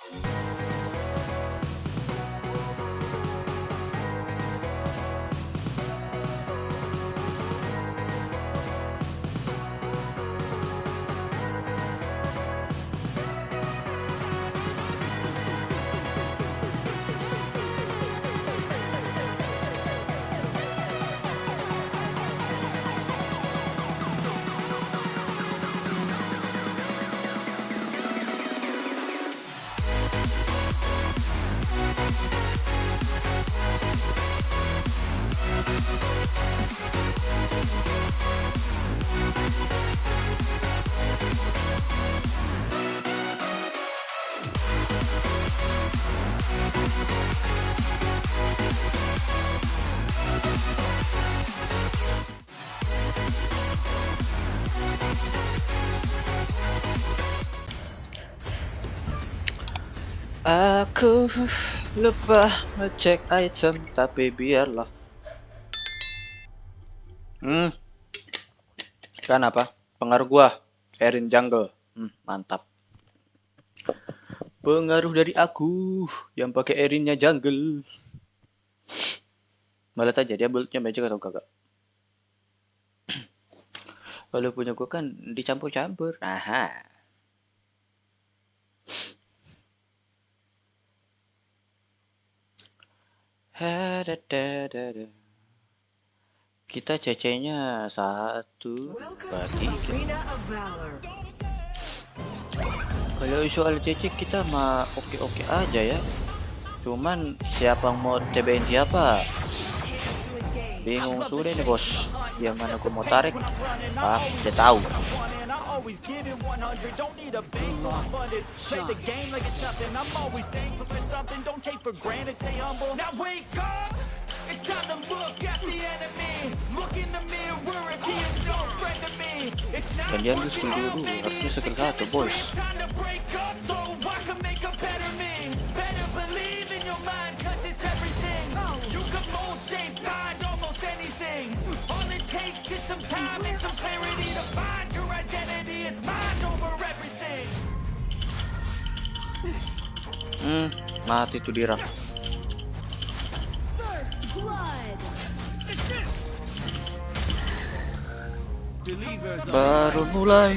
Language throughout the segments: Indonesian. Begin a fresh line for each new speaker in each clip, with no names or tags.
Bye. Aku lupa ngecek item tapi biarlah. Hmm. Kan apa? Pengaruh gua Erin Jungle. Hmm, mantap. Pengaruh dari aku yang pakai Erinnya Jungle. Malah aja dia bulletnya magic atau kagak. Kalau punya gua kan dicampur-campur. Aha. Kita CC-nya satu tiga. Kalau soal CC kita mah oke-oke aja ya. Cuman siapa yang mau TBN siapa? Bingung sudah nih bos. Yang mana aku mau tarik? Ah, saya tahu.
Always giving 100 Don't need a bank or funded. Play the game like it's nothing. I'm always thankful for something. Don't take for granted, stay humble. Now wake up. It's time to look at the enemy. Look in the mirror if he is no friend to me. It's not working out, baby, it's the stream. Time to break up so I can make a better me. Better believe in your mind cause it's everything. You can mold, shape, find almost anything. All it takes is some time and some clarity to find
Hmm, mati tuh Dira. Baru mulai,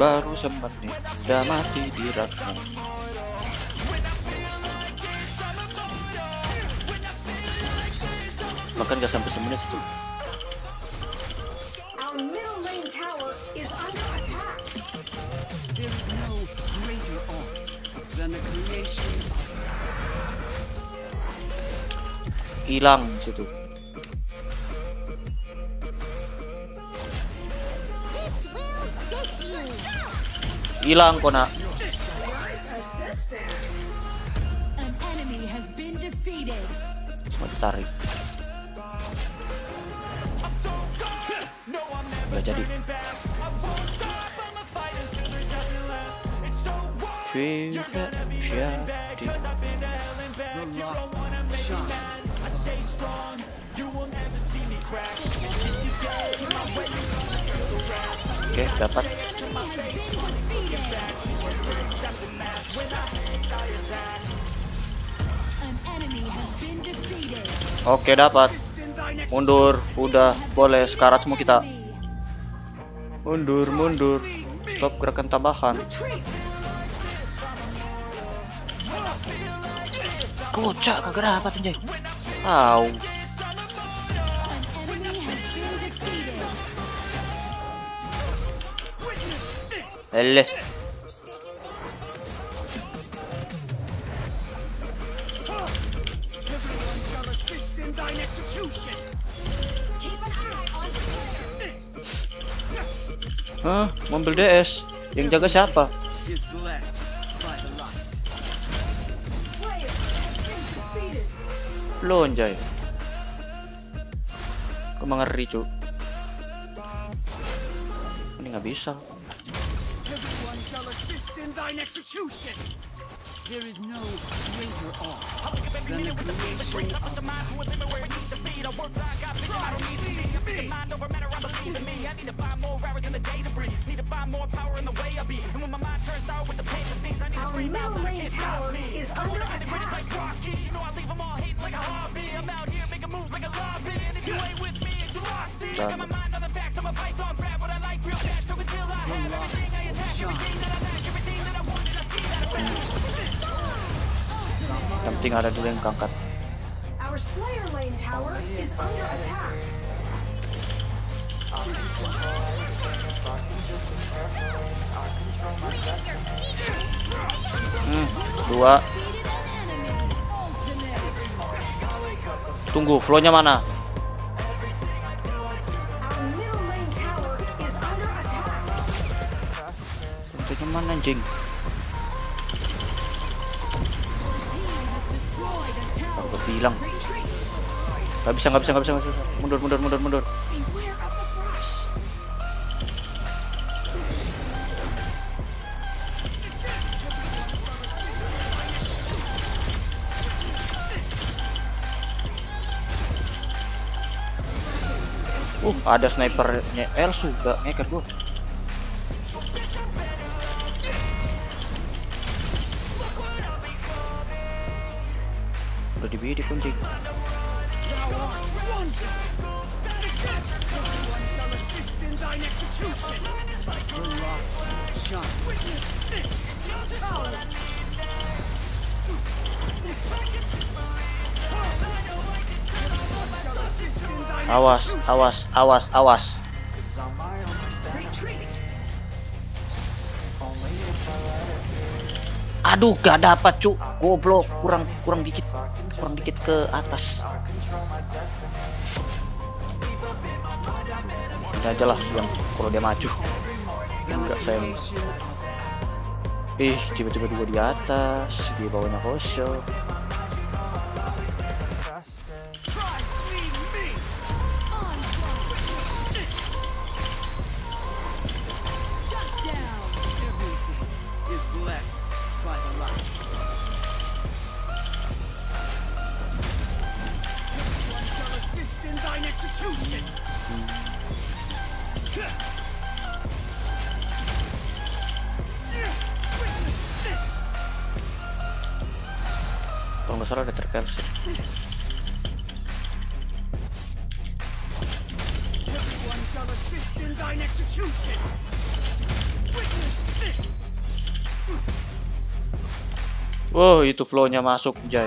baru semenit, udah mati Dira. Makan gak sampai semenit itu.
Our middle lane tower is under attack.
There is no greater creation
Hilang situ. Hilang kona.
Defeated.
Semua ditarik. Gak jadi. Oke, dapat. Oke, dapat. Mundur, udah boleh sekarang semua kita. Mundur, mundur. Stop gerakan tambahan. Kocak kagak dapat anjay.
Defeated.
Eleh. Hah, mobil DS. Yang jaga siapa? Lo anjay. Kok ngeri cu. Ini nggak bisa.
There is no greater awe the
mind where it needs to
be. Work I got, bitch, I don't
need to see. The mind over matter,
I believe in me. I
need to find more hours in the
day to breathe.
Need to find
more power
in
the way I be. And when my mind turns out with the
pain of things, I
need to scream out. Our middle tower is under attack. Like Rocky. You know
I
leave them all hates like a hobby. I'm out here making moves like a lobby. And if you ain't with me, it's I got my mind on the facts.
I'm
a python grab what I like real fast. So until I have
everything I attack, everything that
I lack, everything that I want, and I
see that I flow-nya mana?
Our middle lane tower is under attack.
Flow-nya mana anjing? Bilang.
Retreat. Gak bisa, gak bisa, gak bisa, gak bisa. Mundur, mundur, mundur, mundur. Uh, ada snipernya Elsu, gak ngeker gua. Awas, awas, awas, awas. Aduh, gak dapat, cu. Goblok, kurang kurang dikit. Kurang dikit ke atas. Ini aja lah yang kalau dia
maju. Enggak saya. Ih, tiba-tiba
dua di atas, di bawahnya kosong. Kalau
nggak salah ada. Wow,
itu
flow-nya
masuk, Jay.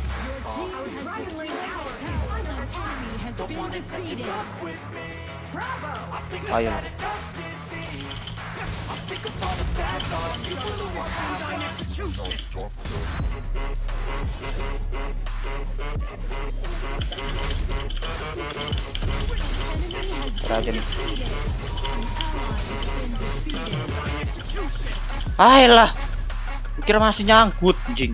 Ayo.
Raja. Ayolah. Kira masih nyangkut, anjing.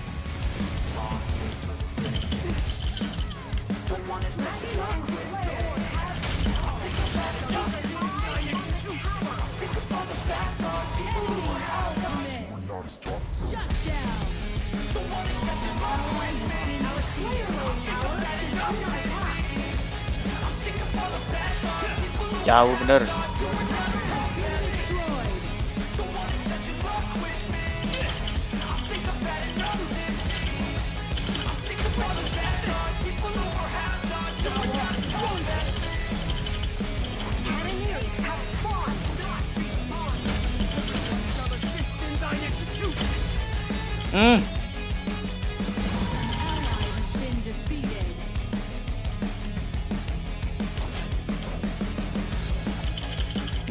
Jauh bener. Hmm.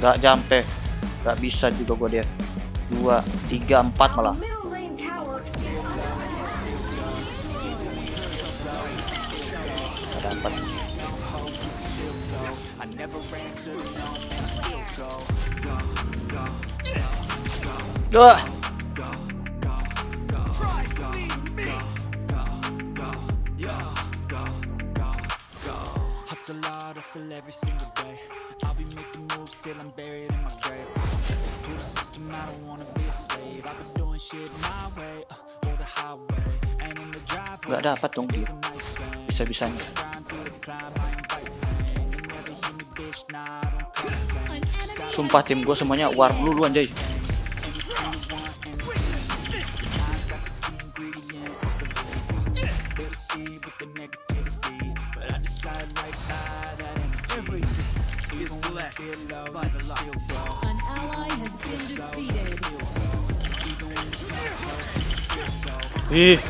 Nggak jampe. Nggak bisa juga gua dia. Dua, tiga, empat malah. Dapat.
Day. Moves till I'm buried in my grave. To the system, I don't wanna be a slave. I've been doing shit my way, uh, or the highway. And in the driveway,
Nggak dapat dong dia.
there's a nice lane.
Bisa-bisanya.
Grind through the climb, I invite pain. You never hear me, bitch, I don't complain.
An enemy
Sumpah tim gue semuanya war dulu anjay.
Blessed by the light.
An ally has been defeated.
Ih,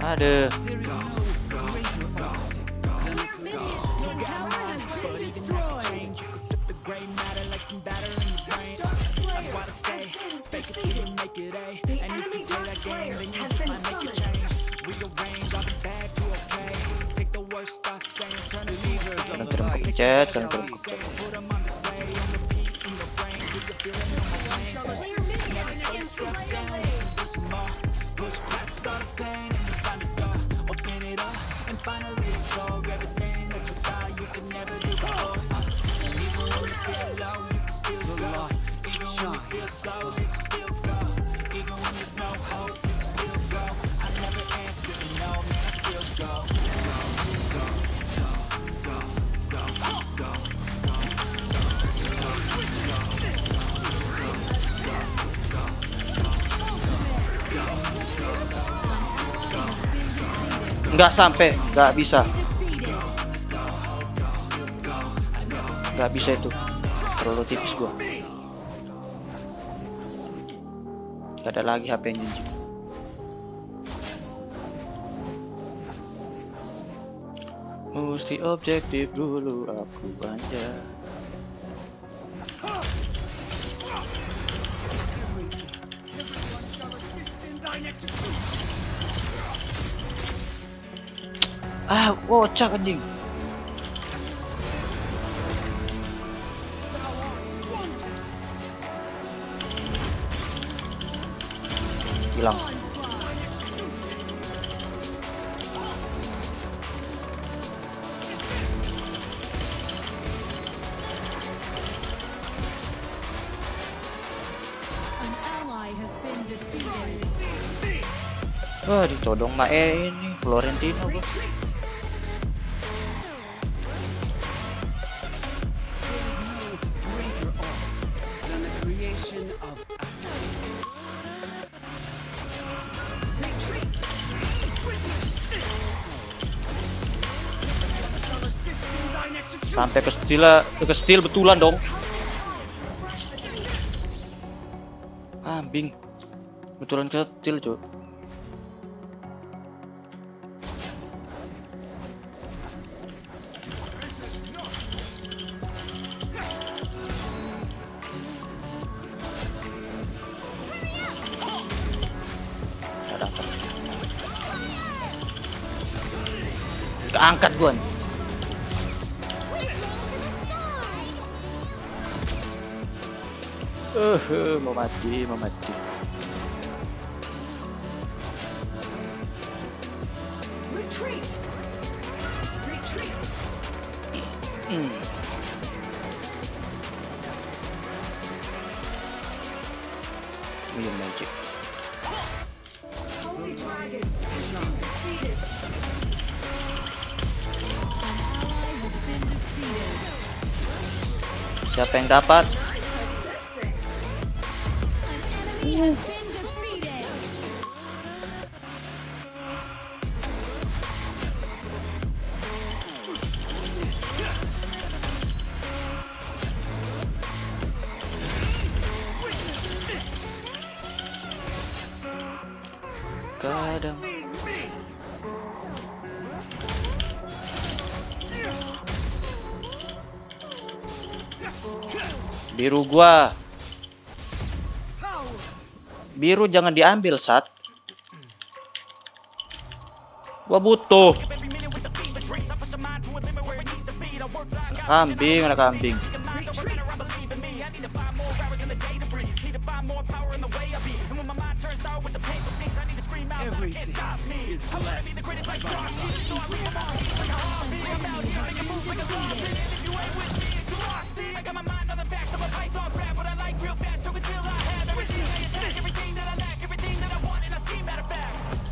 An
the
Your tower has been destroyed.
The gray matter like some batter in your brain. I say, make it. Eh?
The eh?
And if
enemy
you play
Dark
that
Slayer
game, then you
summoned.
all the bad to okay. Take the worst, turn eh? the
believers of the light.
kepencet, kalian
shall
kirim
be
kepencet.
saved.
Put 'em on display on repeat in your brain till you feel it in my brain.
Player minions inside your lane.
Do some push past the
Nggak sampai, nggak bisa, nggak bisa itu. Terlalu tipis gua. Gak ada lagi HP yang jijik. Mesti objektif dulu aku aja. Ah, kocak anjing. Hilang. Wah, ditodong Mae ini Florentino gua. Sampai ke steal ke steal betulan dong. Kambing. Betulan ke. Nggak dapat. Keangkat gua nih. Eh, eh, mau mati, mau mati.
Retreat! Retreat!
William Magic.
Holy Dragon defeated.
Siapa yang dapat?
Has been defeated.
Biru gua. Biru jangan diambil, Sat. Gua butuh. Kambing, ada kambing.
Everything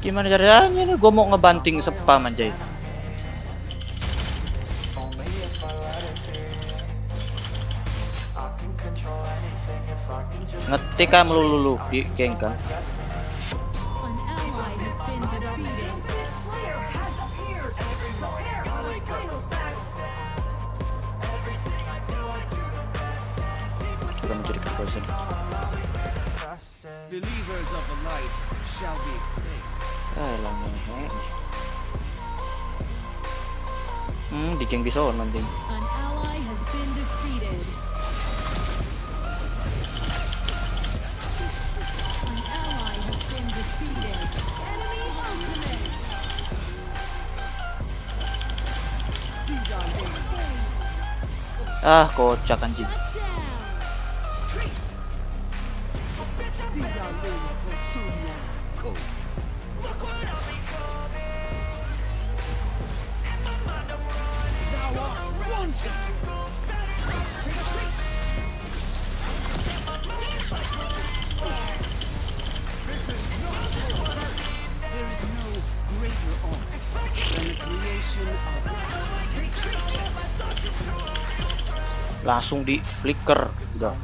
Gimana caranya nih gua mau ngebanting spam anjay. Ngetik kan melulu di geng kan.
Believers of the light shall be saved.
Ah, ngehe. Hmm, di geng bisa nanti.
An ally has
Langsung di flicker. Udah.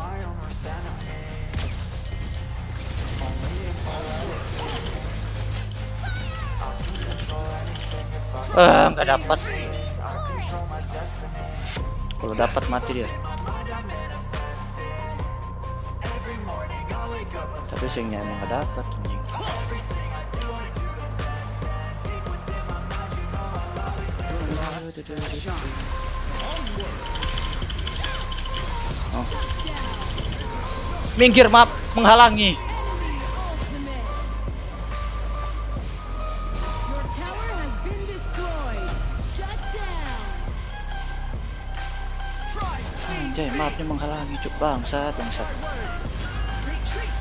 Ah, nggak dapat. Kalau dapat mati dia. Tapi singnya emang nggak dapat. Oh. Minggir map menghalangi. Mapnya menghalangi cuk bangsat bangsat.
Retreat!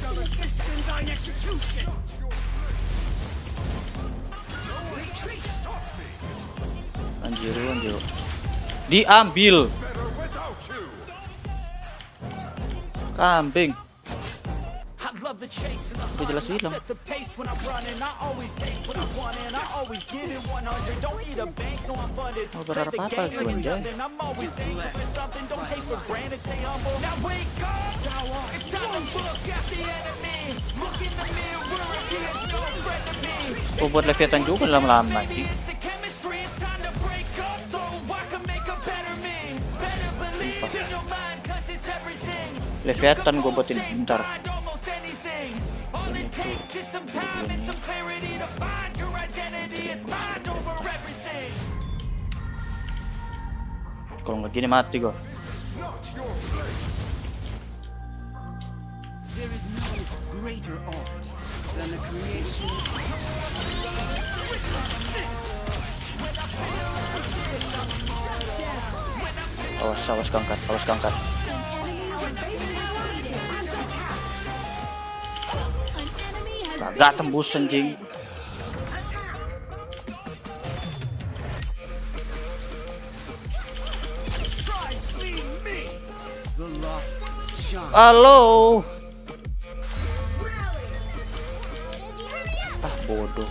shall assist in thine execution.
Retreat!
Anjir, anjir. Diambil. Kambing. Udah jelas hilang.
set the pace when I'm running. I always take what I want and I always give it 100. Don't need a bank, no I'm funded.
Oh, berharap apa gue, anjay?
I'm always thankful for something. Don't It's mind over everything.
Kalau nggak gini mati gue. Awas, awas kangkat, awas kangkat.
Been
tembus anjing. Halo. Ah, bodoh.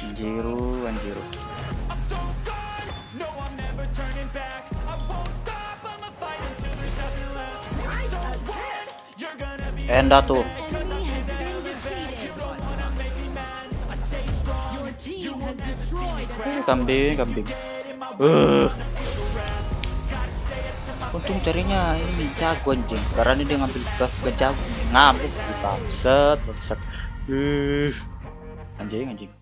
Anjiru, anjiru.
A
Eh, Kambing, kambing. Uh. Untung carinya ini jago anjing. Karena dia ngambil buff ke jago. Ngambil bangsat. Uh. Anjing, anjing.